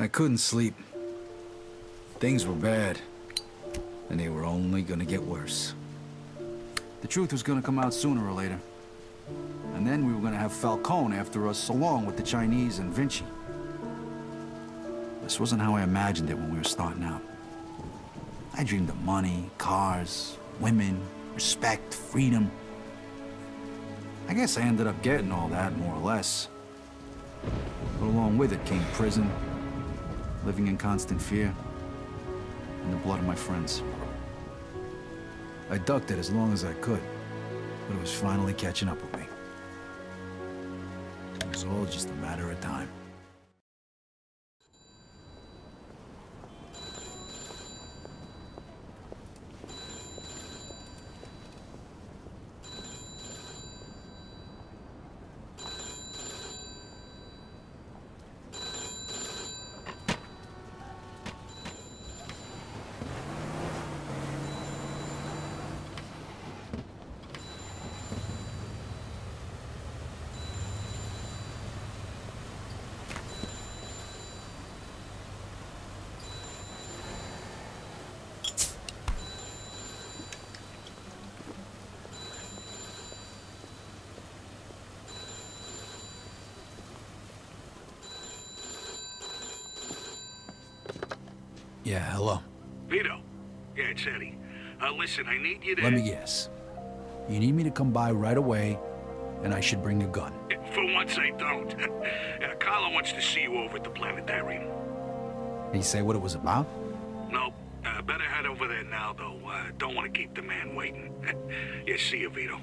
I couldn't sleep. Things were bad, and they were only gonna get worse. The truth was gonna come out sooner or later. And then we were gonna have Falcone after us, along with the Chinese and Vinci. This wasn't how I imagined it when we were starting out. I dreamed of money, cars, women, respect, freedom. I guess I ended up getting all that, more or less. But along with it came prison, living in constant fear, and the blood of my friends. I ducked it as long as I could, but it was finally catching up with me. It was all just a matter of time. Yeah, hello. Vito. Yeah, it's Eddie. Uh, listen, I need you to... Let me guess. You need me to come by right away, and I should bring a gun. For once, I don't. uh, Carlo wants to see you over at the planetarium. Did he say what it was about? No, uh, better head over there now, though. Uh, don't want to keep the man waiting. yeah, see you, Vito.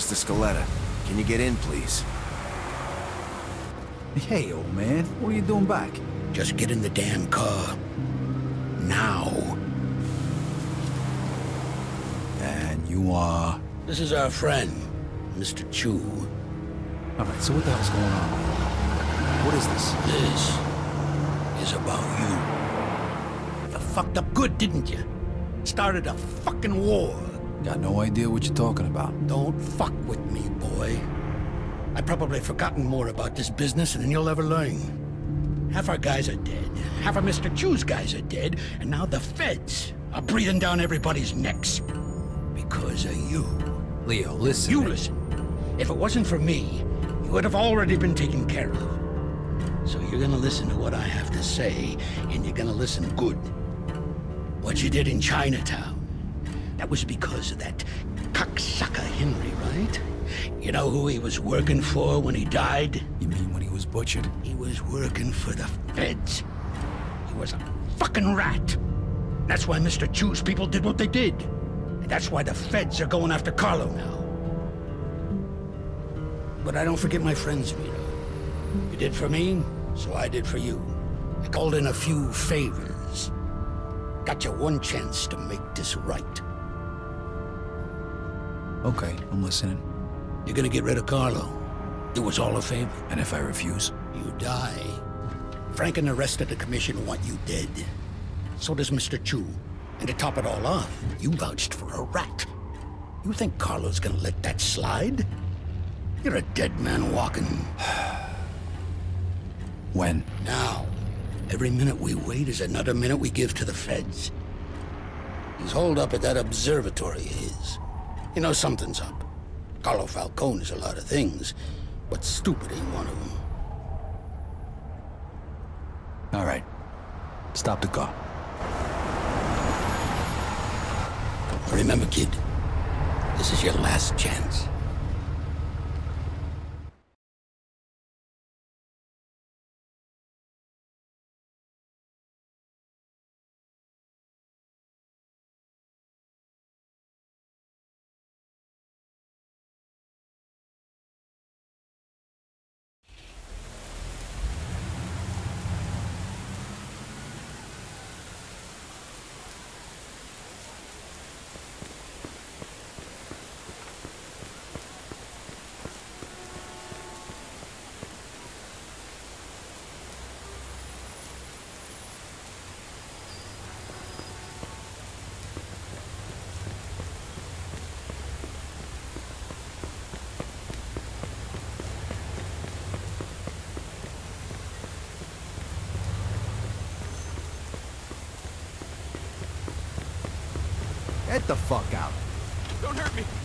Mr. Scaletta, can you get in, please? Hey, old man, what are you doing back? Just get in the damn car. Now. And you are... This is our friend, Mr. Chu. All right, so what the hell's going on? What is this? This is about you. You fucked up good, didn't you? Started a fucking war. Got no idea what you're talking about. Don't fuck with me, boy. I've probably forgotten more about this business than you'll ever learn. Half our guys are dead. Half of Mr. Chu's guys are dead. And now the feds are breathing down everybody's necks. Because of you. Leo, listen. You listen. If it wasn't for me, you would have already been taken care of. So you're gonna listen to what I have to say, and you're gonna listen good. What you did in Chinatown. That was because of that cocksucker Henry, right? You know who he was working for when he died? You mean when he was butchered? He was working for the feds. He was a fucking rat. That's why Mr. Chu's people did what they did. And that's why the feds are going after Carlo now. But I don't forget my friends, Vito. You did for me, so I did for you. I called in a few favors. Got you one chance to make this right. Okay, I'm listening. You're gonna get rid of Carlo. It was all a favor. And if I refuse? You die. Frank and the rest of the commission want you dead. So does Mr. Chu. And to top it all off, you vouched for a rat. You think Carlo's gonna let that slide? You're a dead man walking. When? Now. Every minute we wait is another minute we give to the feds. He's holed up at that observatory of his. You know something's up. Carlo Falcone is a lot of things, but stupid ain't one of them. All right. Stop the car. Remember, kid, this is your last chance. Get the fuck out. Don't hurt me!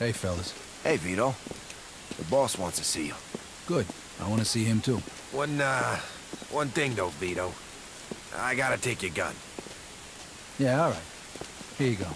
Hey, fellas. Hey, Vito. The boss wants to see you. Good. I want to see him too. One, uh, one thing though, Vito. I gotta take your gun. Yeah, all right. Here you go.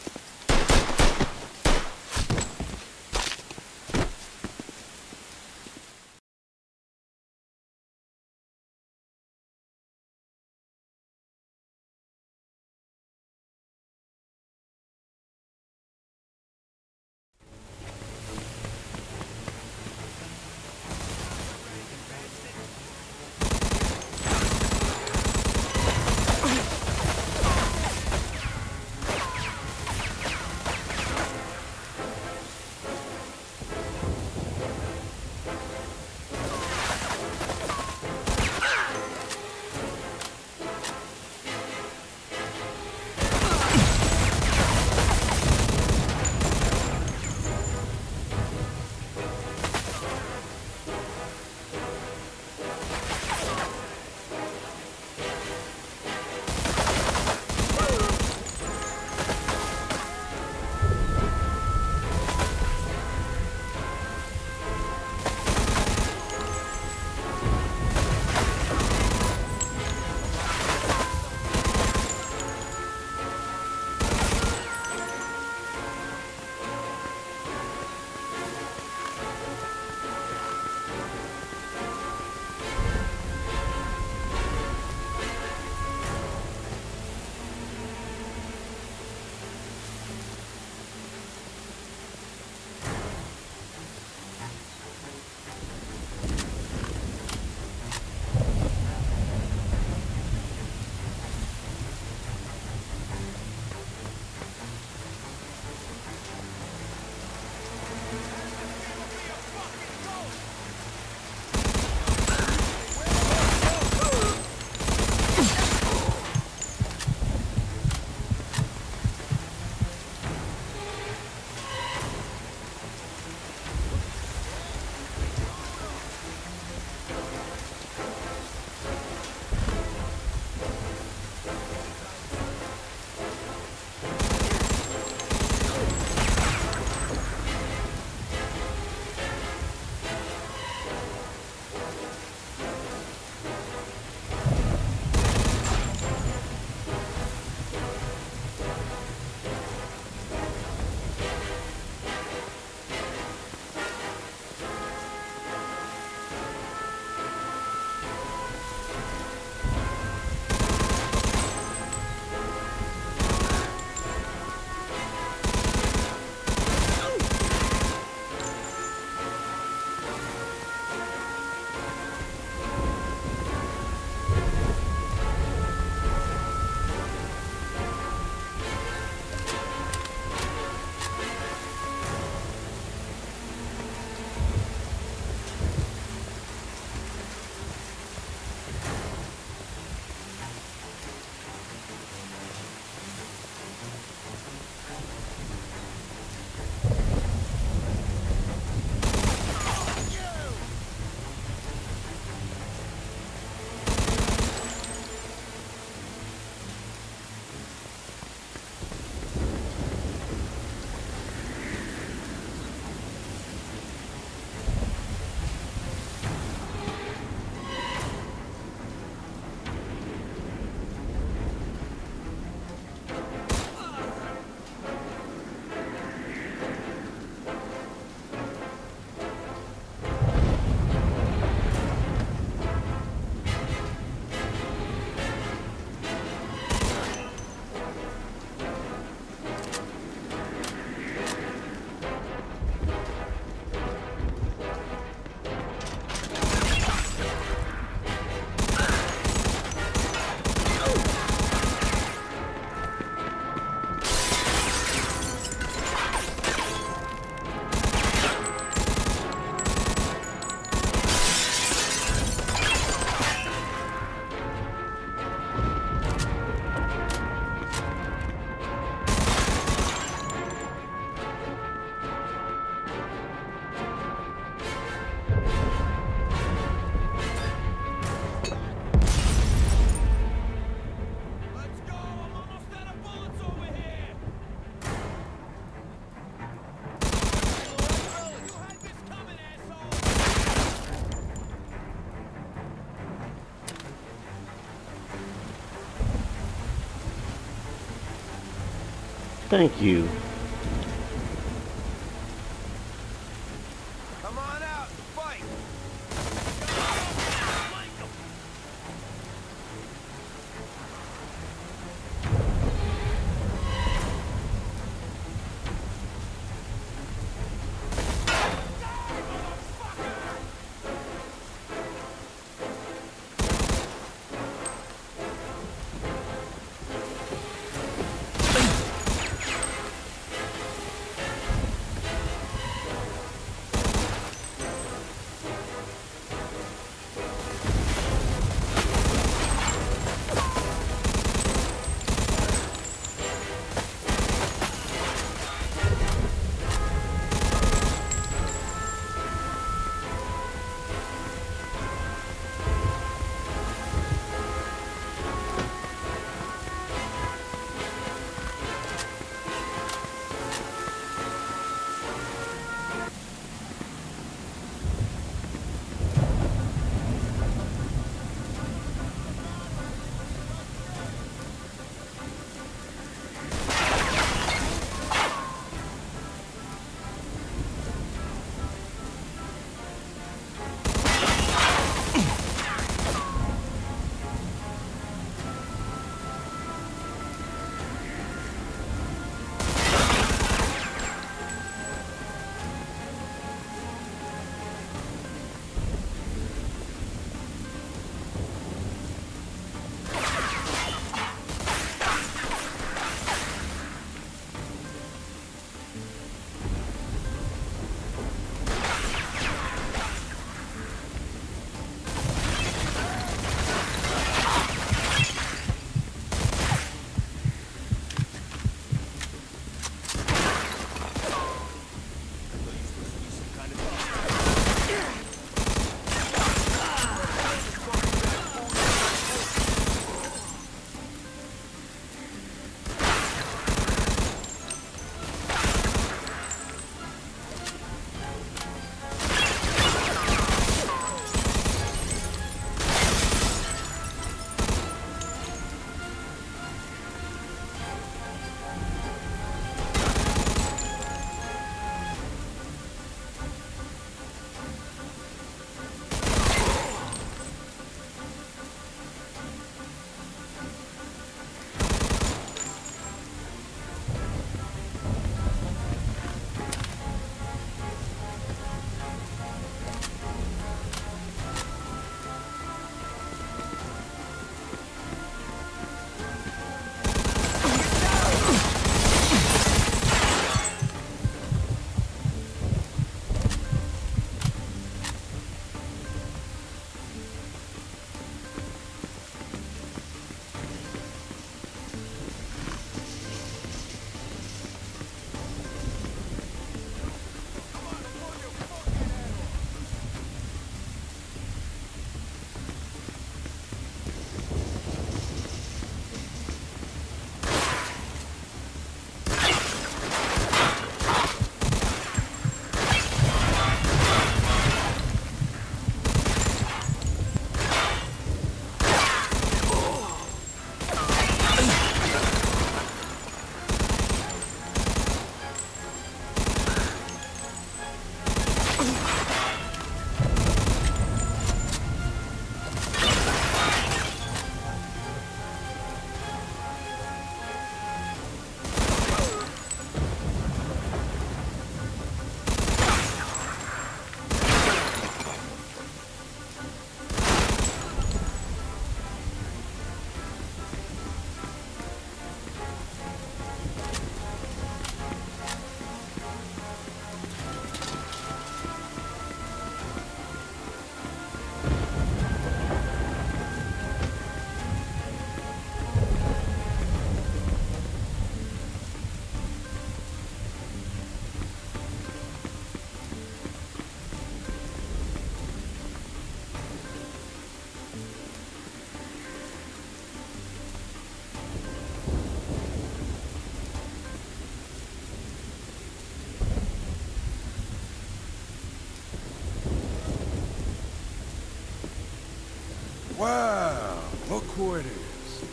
Wow, look who it is.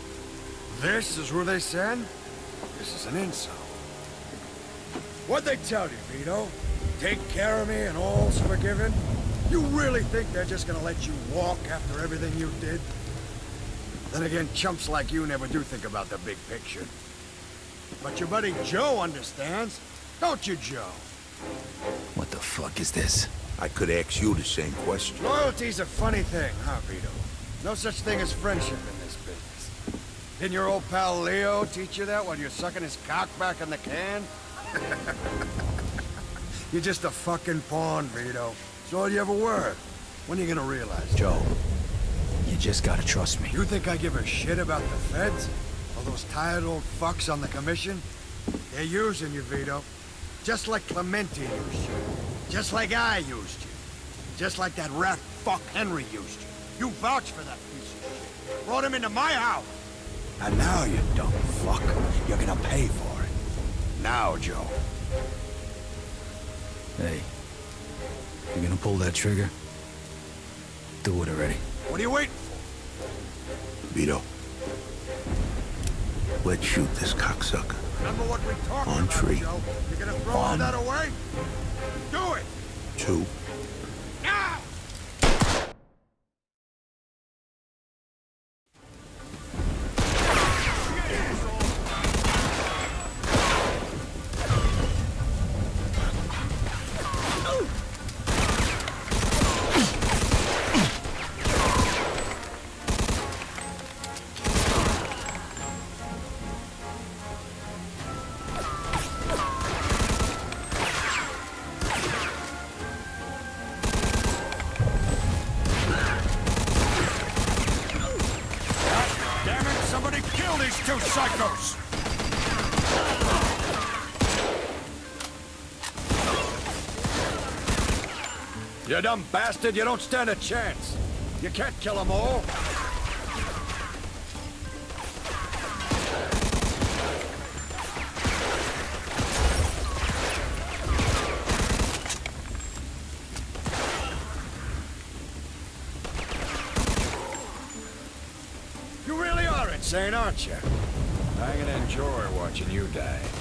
This is where they said? This is an insult. What'd they tell you, Vito? Take care of me and all's forgiven? You really think they're just gonna let you walk after everything you did? Then again, chumps like you never do think about the big picture. But your buddy Joe understands. Don't you, Joe? What the fuck is this? I could ask you the same question. Loyalty's a funny thing, huh, Vito? No such thing as friendship in this business. Didn't your old pal Leo teach you that while you're sucking his cock back in the can? you're just a fucking pawn, Vito. It's all you ever were. When are you gonna realize? Joe, you just gotta trust me. You think I give a shit about the feds? All those tired old fucks on the commission? They're using you, Vito. Just like Clemente used you. Just like I used you. Just like that rat fuck Henry used you. You vouched for that piece of shit. Brought him into my house. And now, you dumb fuck, you're gonna pay for it. Now, Joe. Hey, you're gonna pull that trigger? Do it already. What are you waiting for? Vito. Let's shoot this cocksucker. Remember what we talked On about, tree. Joe? You're gonna throw all that away? Do it! Two. You dumb bastard, you don't stand a chance. You can't kill them all. You really are insane, aren't you? I'm gonna enjoy watching you die.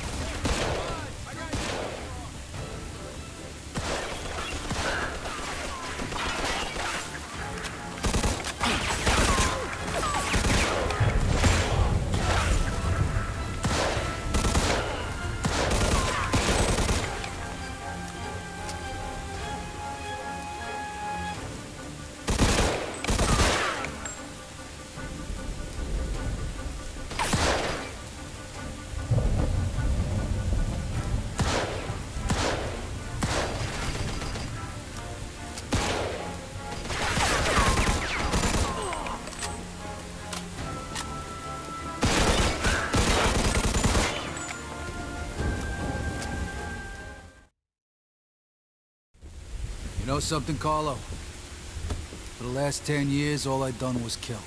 You know something, Carlo? For the last ten years, all I done was kill.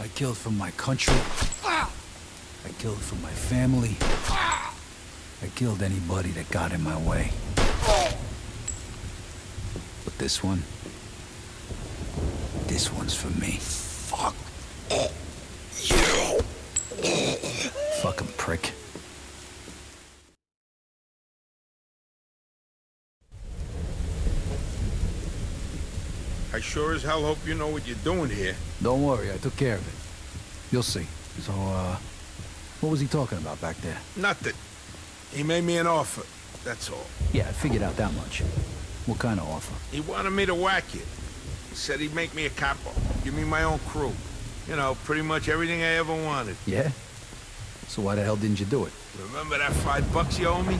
I killed for my country. I killed for my family. I killed anybody that got in my way. But this one... This one's for me. Fuck. You. Fucking prick. I sure as hell hope you know what you're doing here. Don't worry, I took care of it. You'll see. So, uh... What was he talking about back there? Nothing. He made me an offer. That's all. Yeah, I figured out that much. What kind of offer? He wanted me to whack it. He said he'd make me a capo. Give me my own crew. You know, pretty much everything I ever wanted. Yeah? So why the hell didn't you do it? Remember that five bucks you owe me?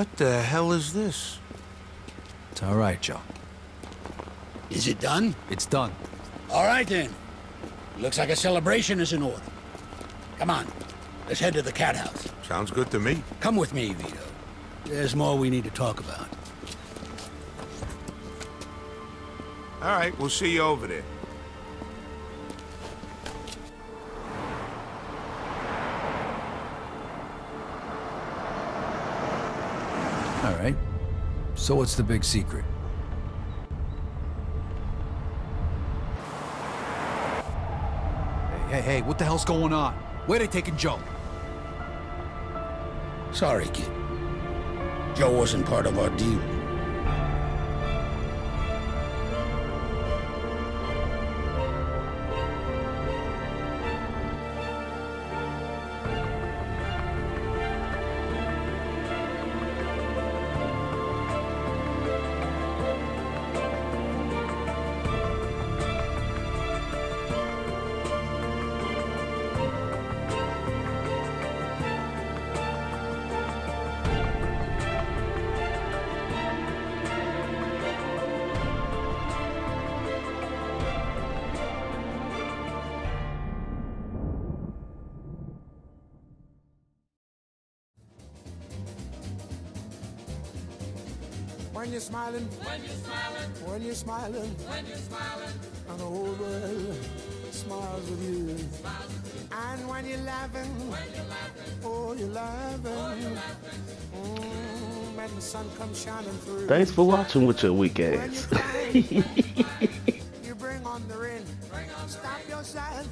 What the hell is this? It's all right, Joe. Is it done? It's done. All right, then. Looks like a celebration is in order. Come on. Let's head to the cat house. Sounds good to me. Come with me, Vito. There's more we need to talk about. All right, we'll see you over there. All right. So what's the big secret? Hey, hey, hey, what the hell's going on? Where they taking Joe? Sorry, kid. Joe wasn't part of our deal. When you're smiling, when you're smiling, when you're smiling, when you're smiling, and the whole world smiles with you. And when you're laughing, when you're laughing, oh you're laughing, oh, you're laughing. Mm, when the sun comes shining through. Thanks for watching with your weak ass. rain, stop your sign.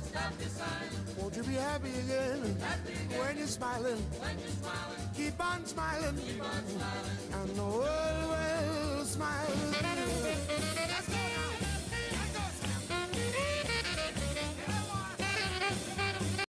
Won't you be happy again? Happy again. When you're smiling, when you're smiling, keep on smiling, keep on smiling. and the world will smile. Let's.